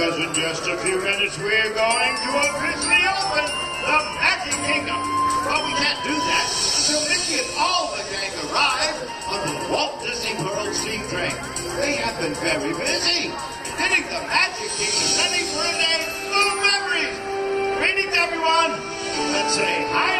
because in just a few minutes we're going to officially open the Magic Kingdom. But we can't do that until Mickey and all the gang arrive on the Walt Disney World Steam Train. They have been very busy hitting the Magic Kingdom, ready for a day full of memories. Greetings, everyone. Let's say hi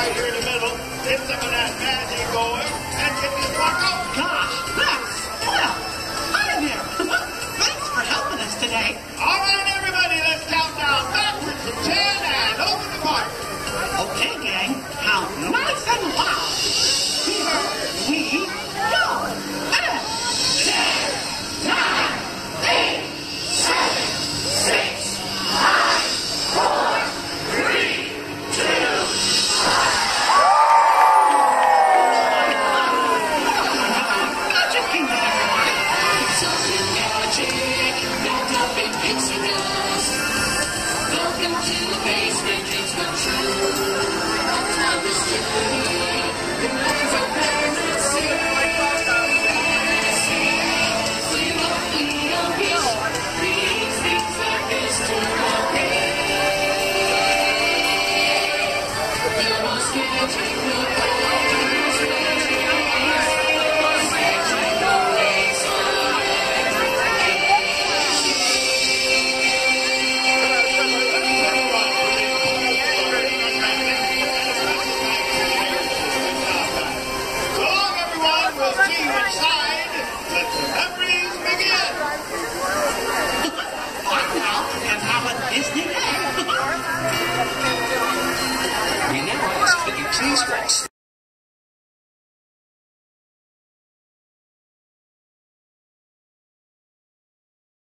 right here.